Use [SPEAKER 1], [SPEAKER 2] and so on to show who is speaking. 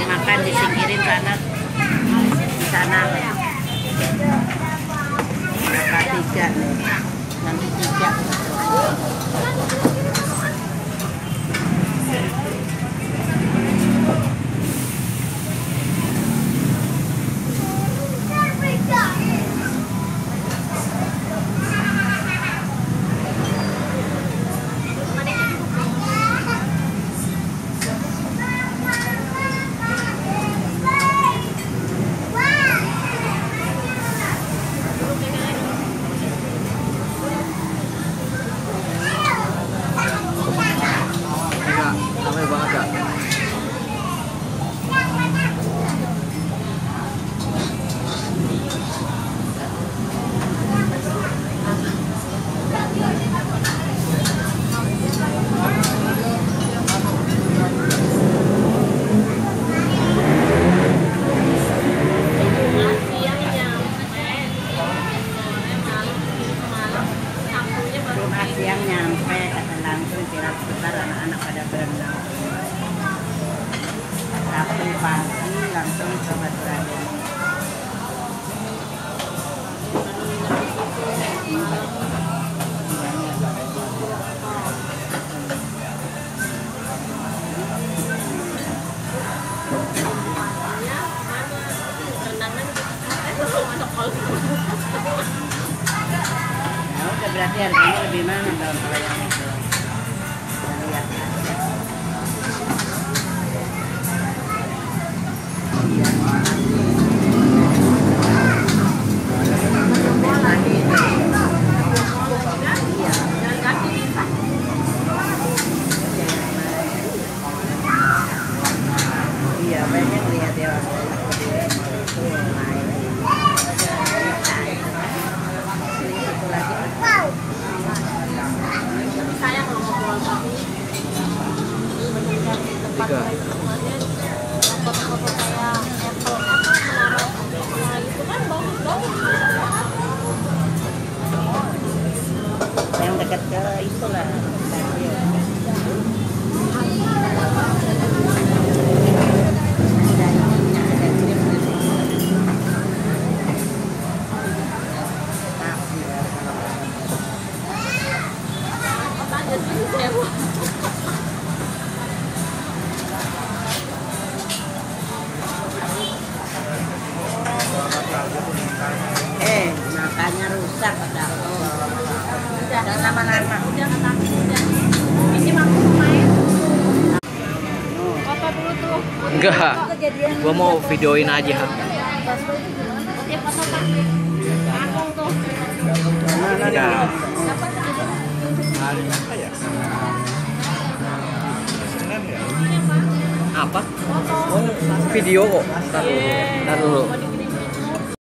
[SPEAKER 1] makan disingkirin sana pagi langsung Nah, udah berarti harganya lebih dong kalau yang itu? Kita lihat
[SPEAKER 2] Tiga.
[SPEAKER 1] yang dekat ke itu Eh, makanya rusak aku. Udah lama-lama.
[SPEAKER 2] Enggak. Gua mau videoin aja. Enggak. Apa? Video kok. Ntar dulu. Ntar dulu.